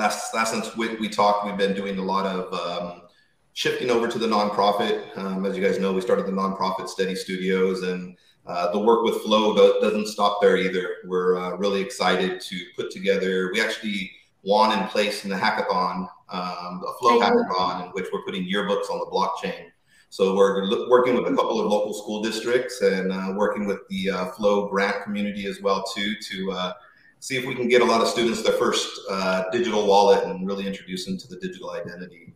last last since we, we talked, we've been doing a lot of um, shifting over to the nonprofit. Um, as you guys know, we started the nonprofit Steady Studios, and uh, the work with Flow do- doesn't stop there either. We're uh, really excited to put together. We actually won in place in the hackathon, um, a Flow hackathon, in which we're putting yearbooks on the blockchain. So we're lo- working with a couple of local school districts and uh, working with the uh, Flow grant community as well too to uh, see if we can get a lot of students their first uh, digital wallet and really introduce them to the digital identity